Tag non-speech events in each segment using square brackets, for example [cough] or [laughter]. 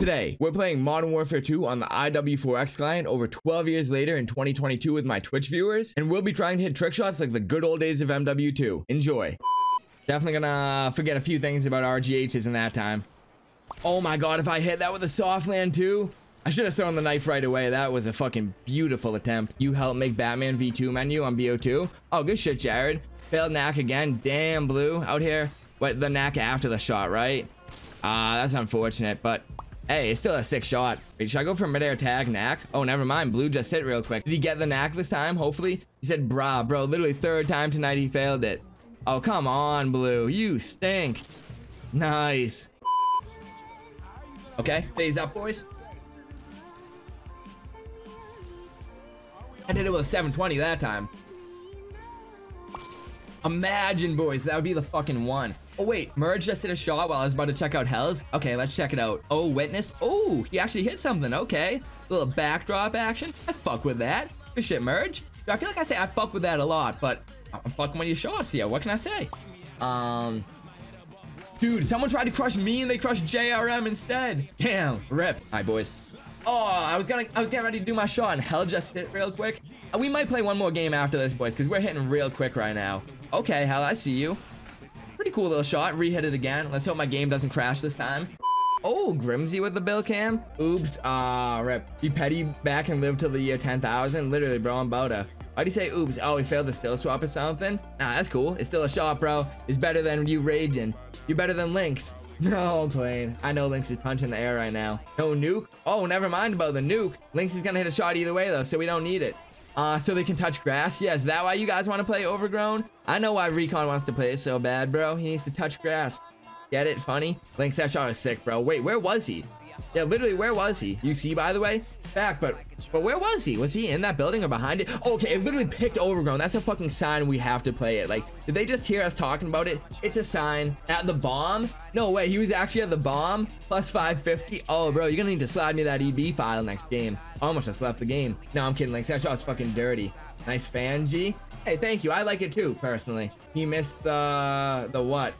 Today, we're playing Modern Warfare 2 on the IW4X client over 12 years later in 2022 with my Twitch viewers, and we'll be trying to hit trick shots like the good old days of MW2. Enjoy. Definitely gonna forget a few things about RGHs in that time. Oh my god, if I hit that with a soft land too, I should have thrown the knife right away. That was a fucking beautiful attempt. You helped make Batman V2 menu on BO2. Oh, good shit, Jared. Failed nac again. Damn, Blue. Out here. What, the nac after the shot, right? Ah, uh, that's unfortunate, but Hey, it's still a sick shot. Wait, should I go for midair tag, nac? Oh, never mind. Blue just hit real quick. Did he get the nac this time? Hopefully. He said, brah, bro. Literally third time tonight he failed it. Oh, come on, Blue. You stink. Nice. Okay, FaZe up, boys. I did it with a 720 that time. Imagine, boys, that would be the fucking one. Oh, wait, Merge just hit a shot while I was about to check out Hells. Okay, let's check it out. Oh, Witness. Oh, he actually hit something. Okay. A little backdrop action. I fuck with that. Good shit, Merge. I feel like I say I fuck with that a lot, but I'm fucking with your shots here. What can I say? Um, Dude, someone tried to crush me and they crushed JRM instead. Damn, rip. All right, boys. Oh, I was gonna, I was getting ready to do my shot and hell just hit real quick. We might play one more game after this, boys, because we're hitting real quick right now. Okay, hell, I see you. Pretty cool little shot. Re-hit it again. Let's hope my game doesn't crash this time. Oh, Grimsy with the bill cam. Oops. Ah, uh, rip. Be petty back and live till the year 10,000. Literally, bro, I'm about to. Why'd he say oops? Oh, he failed the still swap or something? Nah, that's cool. It's still a shot, bro. It's better than you raging. You're better than Lynx. [laughs] No, I'm playing. I know Lynx is punching the air right now. No nuke? Oh, never mind about the nuke. Lynx is gonna hit a shot either way, though, so we don't need it. Uh, so they can touch grass. Yeah, is that why you guys want to play Overgrown? I know why Recon wants to play it so bad, bro. He needs to touch grass. Get it? Funny? Lynx, that shot was sick, bro. Wait, where was he? Yeah, literally, where was he? You see, by the way? Back, but but where was he? Was he in that building or behind it? Okay, it literally picked Overgrown. That's a fucking sign we have to play it. Like, did they just hear us talking about it? It's a sign. At the bomb? No way, he was actually at the bomb? Plus 550? Oh, bro, you're gonna need to slide me that EB file next game. Almost just left the game. No, I'm kidding, Lynx. That shot was fucking dirty. Nice fan, G. Hey, thank you. I like it too, personally. He missed the... the what?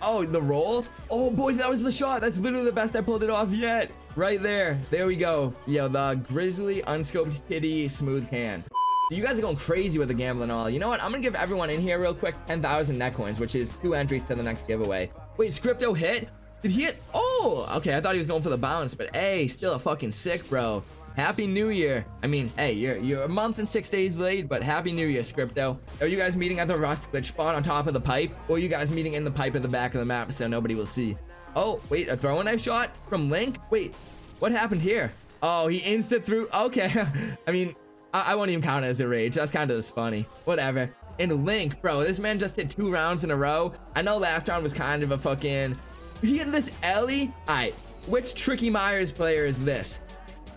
Oh, the roll? Oh, boys, that was the shot. That's literally the best I pulled it off yet. Right there. There we go. Yo, the Grizzly Unscoped Kitty Smooth Hand. You guys are going crazy with the gambling all. You know what? I'm going to give everyone in here real quick 10,000 net coins, which is two entries to the next giveaway. Wait, Scripto hit? Did he hit? Oh, okay. I thought he was going for the bounce, but hey, still a fucking sick, bro. Happy New Year. I mean, hey, you're you're a month and six days late, but Happy New Year, Scripto. Are you guys meeting at the Rust glitch spot on top of the pipe? Or you guys meeting in the pipe at the back of the map so nobody will see? Oh, wait, a throwing knife shot from Link? Wait, what happened here? Oh, he insta threw. Okay. [laughs] I mean, I, I won't even count it as a rage. That's kind of just funny. Whatever. And Link, bro, this man just hit two rounds in a row. I know last round was kind of a fucking... He hit this Ellie? Alright, which Tricky Myers player is this?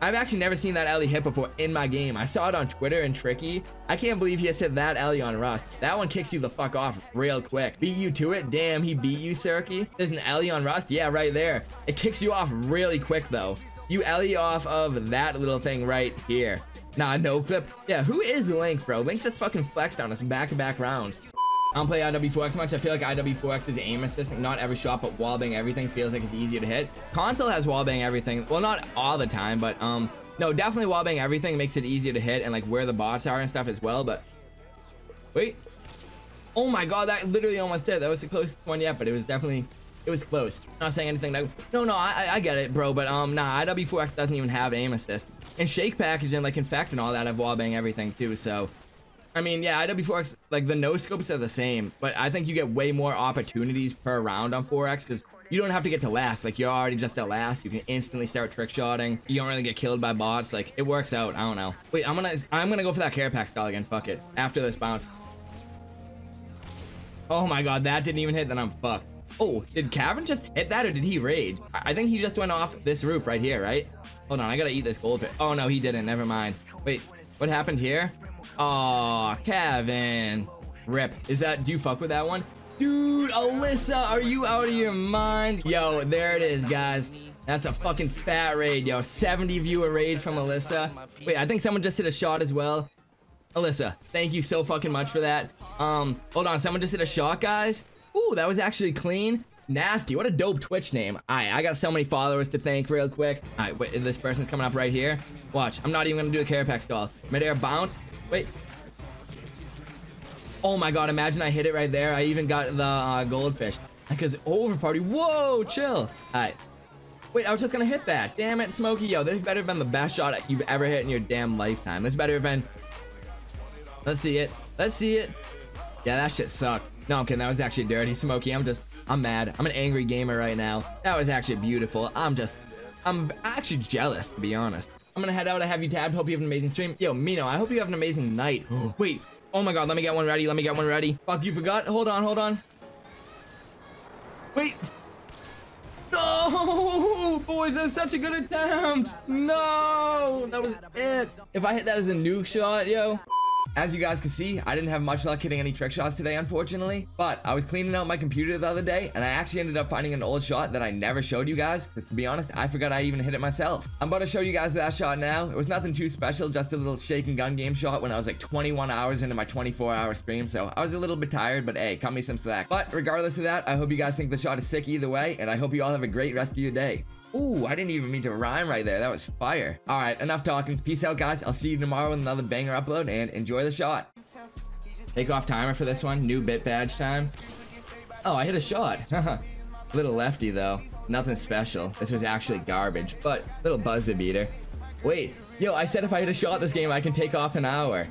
I've actually never seen that Ellie hit before in my game. I saw it on Twitter and Tricky. I can't believe he has hit that Ellie on Rust. That one kicks you the fuck off real quick. Beat you to it? Damn, he beat you, Cirky. There's an Ellie on Rust? Yeah, right there. It kicks you off really quick, though. You Ellie off of that little thing right here. Nah, no clip. Yeah, who is Link, bro? Link just fucking flexed on us back-to-back -back rounds. I don't play IW4X much. I feel like IW4X is aim assist. Not every shot, but wallbang everything feels like it's easier to hit. Console has wallbang everything. Well, not all the time, but um, no, definitely wallbang everything makes it easier to hit and like where the bots are and stuff as well. But wait, oh my god, that literally almost did. That was the closest one yet, but it was definitely it was close. Not saying anything. That, no, no, I, I get it, bro. But um, nah, IW4X doesn't even have aim assist. And shake package and like infect and all that have wallbang everything too. So I mean, yeah, IW4X, like the no scopes are the same, but I think you get way more opportunities per round on 4X because you don't have to get to last. Like you're already just at last. You can instantly start trick shotting. You don't really get killed by bots. Like it works out. I don't know. Wait, I'm gonna I'm gonna go for that care style again. Fuck it. After this bounce. Oh my god, that didn't even hit. Then I'm fucked. Oh, did Cavern just hit that or did he rage? I, I think he just went off this roof right here, right? Hold on, I gotta eat this goldfish. Oh no, he didn't. Never mind. Wait, what happened here? Oh, Kevin. Rip. Is that, do you fuck with that one? Dude, Alyssa, are you out of your mind? Yo, there it is, guys. That's a fucking fat raid, yo. 70 viewer raid from Alyssa. Wait, I think someone just hit a shot as well. Alyssa, thank you so fucking much for that. Um, hold on, someone just hit a shot, guys. Ooh, that was actually clean. Nasty. What a dope Twitch name. Alright, I got so many followers to thank real quick. Alright, wait, this person's coming up right here. Watch. I'm not even gonna do a Carapax stall. Midair bounce. Wait. Oh my god, imagine I hit it right there. I even got the uh, goldfish. Because over party. Whoa, chill. Alright. Wait, I was just gonna hit that. Damn it, Smokey. Yo, this better have been the best shot you've ever hit in your damn lifetime. This better have been. Let's see it. Let's see it. Yeah, that shit sucked. No, I'm kidding. That was actually dirty, Smokey. I'm just, I'm mad. I'm an angry gamer right now. That was actually beautiful. I'm just, I'm actually jealous, to be honest. I'm gonna head out. I have you tabbed. Hope you have an amazing stream. Yo, Mino, I hope you have an amazing night. [gasps] Wait. Oh my god, let me get one ready. Let me get one ready. Fuck, you forgot? Hold on, hold on. Wait. No, [laughs] boys, that was such a good attempt. No, that was it. If I hit that as a nuke shot, yo. As you guys can see, I didn't have much luck hitting any trick shots today, unfortunately. But I was cleaning out my computer the other day, and I actually ended up finding an old shot that I never showed you guys. Because to be honest, I forgot I even hit it myself. I'm about to show you guys that shot now. It was nothing too special, just a little Shakin gun game shot when I was like 21 hours into my 24 hour stream. So I was a little bit tired, but hey, cut me some slack. But regardless of that, I hope you guys think the shot is sick either way, and I hope you all have a great rest of your day. Ooh, I didn't even mean to rhyme right there. That was fire. All right, enough talking. Peace out, guys. I'll see you tomorrow with another banger upload, and enjoy the shot. Take off timer for this one. New bit badge time. Oh, I hit a shot. [laughs] little lefty, though. Nothing special. This was actually garbage, but little buzzer beater. Wait, yo, I said if I hit a shot this game, I can take off an hour.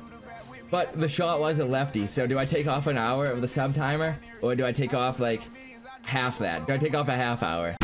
But the shot was a lefty, so do I take off an hour of the sub timer? Or do I take off, like, half that? Do I take off a half hour?